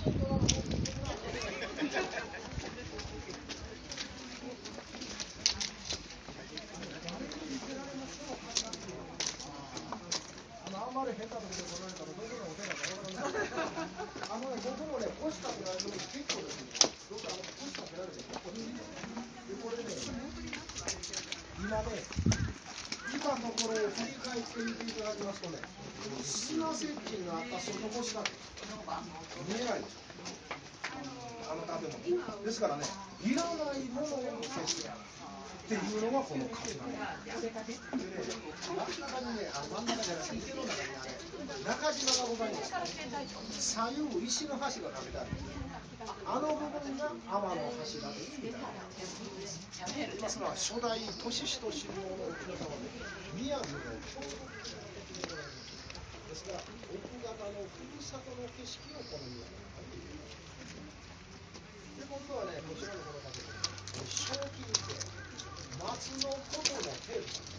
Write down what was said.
あんまり変なとこで来られたらどこのお手がかわからない。あのね、僕もね、腰掛けられるの結構ですよ。どっかあの腰掛けられて結構ですよ。これね、今ね、ころを振り返ってみていただきますとね、砂接近があったその腰掛け、見えないでしょ。あの建物。ですからね、いらないものを接してっていうのがこの頭文でね、真ん中にね、あの真ん中じゃなくて池の中にあれ、中島がございます。左右石の橋がかけてある。あの部分が天の橋だというみたいな。今それは初代都市史と信号の沖縄様で、宮城の京都ですが、奥方のふるさとの景色をこの宮城の中に入れる。で、今度はね、こちらのこの建物、正気にて、松の琴のテーマ